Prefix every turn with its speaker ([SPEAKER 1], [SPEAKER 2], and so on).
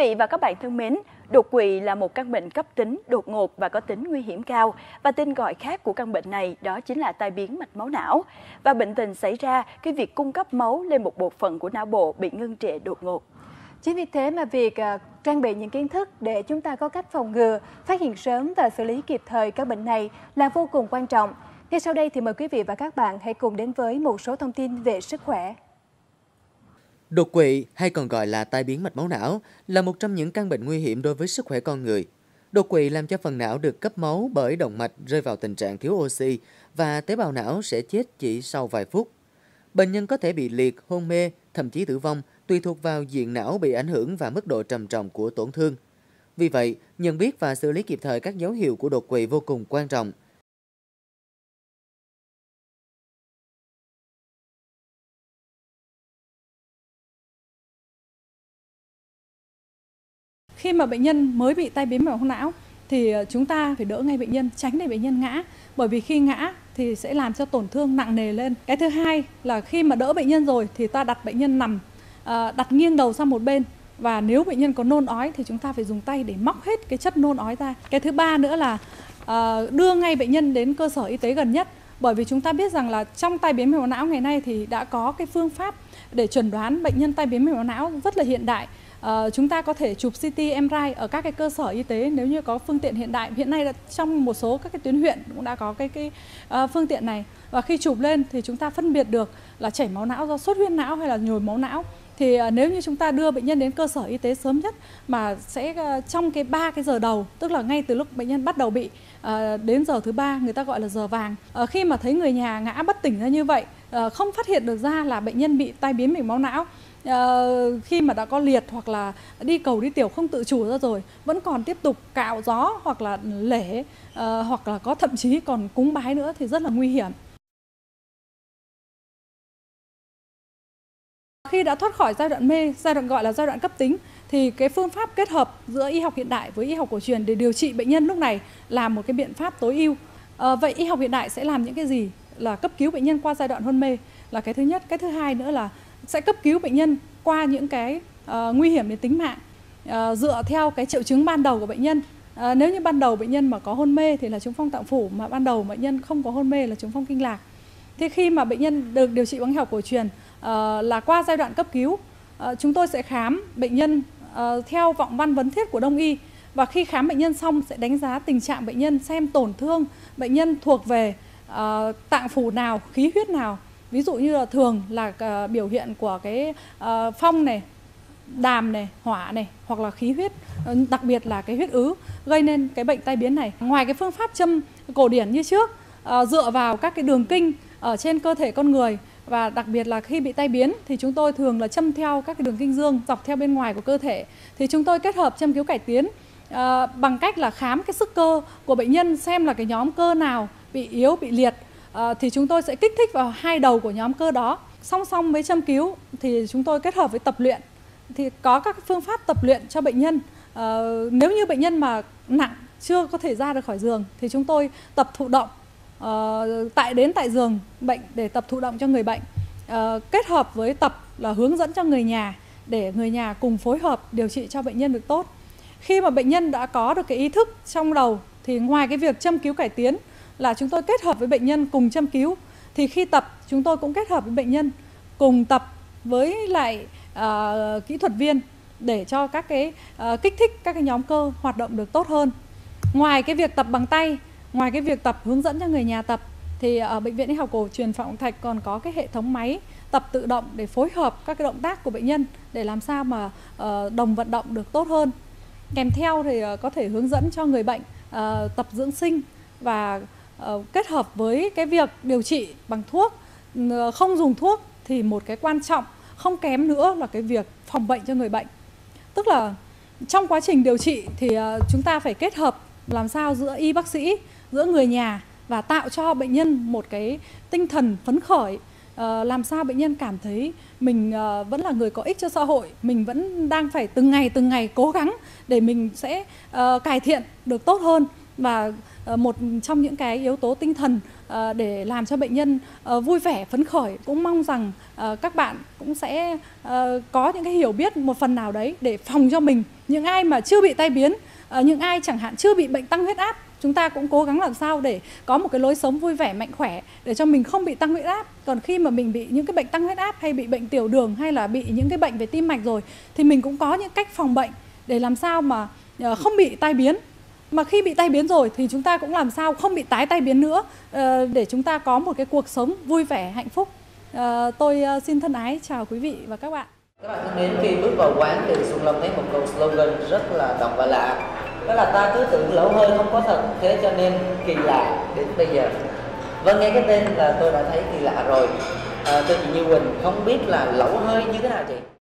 [SPEAKER 1] vị và các bạn thân mến, đột quỵ là một căn bệnh cấp tính, đột ngột và có tính nguy hiểm cao. Và tên gọi khác của căn bệnh này đó chính là tai biến mạch máu não. Và bệnh tình xảy ra khi việc cung cấp máu lên một bộ phận của não bộ bị ngưng trệ đột ngột.
[SPEAKER 2] Chính vì thế mà việc à, trang bị những kiến thức để chúng ta có cách phòng ngừa, phát hiện sớm và xử lý kịp thời các bệnh này là vô cùng quan trọng. Ngay sau đây thì mời quý vị và các bạn hãy cùng đến với một số thông tin về sức khỏe.
[SPEAKER 3] Đột quỵ hay còn gọi là tai biến mạch máu não là một trong những căn bệnh nguy hiểm đối với sức khỏe con người. Đột quỵ làm cho phần não được cấp máu bởi động mạch rơi vào tình trạng thiếu oxy và tế bào não sẽ chết chỉ sau vài phút. Bệnh nhân có thể bị liệt, hôn mê, thậm chí tử vong tùy thuộc vào diện não bị ảnh hưởng và mức độ trầm trọng của tổn thương. Vì vậy, nhận biết và xử lý kịp thời các dấu hiệu của đột quỵ vô cùng quan trọng.
[SPEAKER 4] Khi mà bệnh nhân mới bị tai biến mạch não thì ờ, chúng ta phải đỡ ngay bệnh nhân, tránh để bệnh nhân ngã. Bởi vì khi ngã thì sẽ làm cho tổn thương nặng nề lên. Cái thứ hai là khi mà đỡ bệnh nhân rồi thì ta đặt bệnh nhân nằm, ờ, đặt nghiêng đầu sang một bên và nếu bệnh nhân có nôn ói thì chúng ta phải dùng tay để móc hết cái chất nôn ói ra. Cái thứ ba nữa là ờ, đưa ngay bệnh nhân đến cơ sở y tế gần nhất bởi vì chúng ta biết rằng là trong tai biến mạch não ngày nay thì đã có cái phương pháp để chuẩn đoán bệnh nhân tai biến mạch não rất là hiện đại Uh, chúng ta có thể chụp CT MRI ở các cái cơ sở y tế nếu như có phương tiện hiện đại. Hiện nay là trong một số các cái tuyến huyện cũng đã có cái cái uh, phương tiện này và khi chụp lên thì chúng ta phân biệt được là chảy máu não do sốt huyết não hay là nhồi máu não. Thì uh, nếu như chúng ta đưa bệnh nhân đến cơ sở y tế sớm nhất mà sẽ uh, trong cái ba cái giờ đầu, tức là ngay từ lúc bệnh nhân bắt đầu bị uh, đến giờ thứ ba người ta gọi là giờ vàng. Uh, khi mà thấy người nhà ngã bất tỉnh ra như vậy, uh, không phát hiện được ra là bệnh nhân bị tai biến mạch máu não uh, khi mà đã có liệt hoặc là đi cầu đi tiểu không tự chủ ra rồi vẫn còn tiếp tục cạo gió hoặc là lễ uh, ờ, hoặc là có thậm chí còn cúng bái nữa thì rất là nguy hiểm. Khi đã thoát khỏi giai đoạn mê giai đoạn gọi là giai đoạn cấp tính thì cái phương pháp kết hợp giữa y học hiện đại với y học cổ truyền để điều trị bệnh nhân lúc này là một cái biện pháp tối ưu. À, vậy y học hiện đại sẽ làm những cái gì? Là cấp cứu bệnh nhân qua giai đoạn hôn mê. Là cái thứ nhất. Cái thứ hai nữa là sẽ cấp cứu bệnh nhân qua những cái uh, nguy hiểm đến tính mạng uh, dựa theo cái triệu chứng ban đầu của bệnh nhân. Uh, nếu như ban đầu bệnh nhân mà có hôn mê thì là chứng phong tạng phủ mà ban đầu bệnh nhân không có hôn mê là chứng phong kinh lạc. Thế khi mà bệnh nhân được điều trị bằng học cổ truyền uh, là qua giai đoạn cấp cứu uh, chúng tôi sẽ khám bệnh nhân uh, theo vọng văn vấn thiết của đông y. Và khi khám bệnh nhân xong sẽ đánh giá tình trạng bệnh nhân xem tổn thương bệnh nhân thuộc về uh, tạng phủ nào khí huyết nào ví dụ như là thường là uh, biểu hiện của cái uh, phong này đàm này hỏa này hoặc là khí huyết ờ, đặc biệt là cái huyết ứ gây nên cái bệnh tai biến này. Ngoài cái phương pháp châm cổ điển như trước uh, dựa vào các cái đường kinh ở trên cơ thể con người và đặc biệt là khi bị tai biến thì chúng tôi thường là châm theo các cái đường kinh dương dọc theo bên ngoài của cơ thể. Thì chúng tôi kết hợp châm cứu cải tiến uh, bằng cách là khám cái sức cơ của bệnh nhân xem là cái nhóm cơ nào bị yếu bị liệt Ờ, thì chúng tôi sẽ kích thích vào hai đầu của nhóm cơ đó. Song song với châm cứu thì chúng tôi kết hợp với tập luyện. Thì có các phương pháp tập luyện cho bệnh nhân. À, nếu như bệnh nhân mà nặng chưa có thể ra được khỏi giường thì chúng tôi tập thụ động. À, tại đến tại giường bệnh để tập thụ động cho người bệnh. À, kết hợp với tập là hướng dẫn cho người nhà để người nhà cùng phối hợp điều trị cho bệnh nhân được tốt. Khi mà bệnh nhân đã có được cái ý thức trong đầu thì ngoài cái việc châm cứu cải tiến là chúng tôi kết hợp với bệnh nhân cùng châm cứu. Thì khi tập chúng tôi cũng kết hợp với bệnh nhân cùng tập với lại uh, kỹ thuật viên để cho các cái uh, kích thích các cái nhóm cơ hoạt động được tốt hơn. Ngoài cái việc tập bằng tay ngoài cái việc tập hướng dẫn cho người nhà tập thì ở bệnh viện y học cổ truyền phạm thạch còn có cái hệ thống máy tập tự động để phối hợp các cái động tác của bệnh nhân để làm sao mà uh, đồng vận động được tốt hơn. Kèm theo thì uh, có thể hướng dẫn cho người bệnh uh, tập dưỡng sinh và Ờ, kết hợp với cái việc điều trị bằng thuốc không dùng thuốc thì một cái quan trọng, không kém nữa là cái việc phòng bệnh cho người bệnh. Tức là trong quá trình điều trị thì ờ, chúng ta phải kết hợp làm sao giữa y bác sĩ, giữa người nhà và tạo cho bệnh nhân một cái tinh thần phấn khởi. Ờ, làm sao bệnh nhân cảm thấy mình vẫn là người có ích cho xã hội, mình vẫn đang phải từng ngày từng ngày cố gắng để mình sẽ cải thiện được tốt hơn và ờ, một trong những cái yếu tố tinh thần ờ, để làm cho bệnh nhân ờ, vui vẻ, phấn khởi. Cũng mong rằng các bạn cũng sẽ có những cái hiểu biết một phần nào đấy để phòng cho mình. Những ai mà chưa bị tai biến những ai chẳng hạn chưa bị bệnh tăng huyết áp, chúng ta cũng cố gắng làm sao để có một cái lối sống vui vẻ, mạnh khỏe để cho mình không bị tăng huyết áp. Còn khi mà mình bị những cái bệnh tăng huyết áp hay bị bệnh tiểu đường hay là bị những cái bệnh về tim mạch rồi, thì mình cũng có những cách phòng bệnh để làm sao mà không bị tai biến mà khi bị tai biến rồi thì chúng ta cũng làm sao không bị tái tai biến nữa ờ, để chúng ta có một cái cuộc sống vui vẻ hạnh phúc. Ờ, tôi ờ, xin thân ái chào quý vị và các bạn.
[SPEAKER 5] Các bạn thân mến khi bước vào quán thì xuân long thấy một câu slogan rất là độc và lạ. Đó là ta cứ tưởng lẩu hơi không có thật thế cho nên kỳ lạ đến bây giờ. Vâng nghe cái tên là tôi đã thấy kỳ lạ rồi. À, tôi chị Như Quỳnh không biết là lẩu hơi như thế nào chị?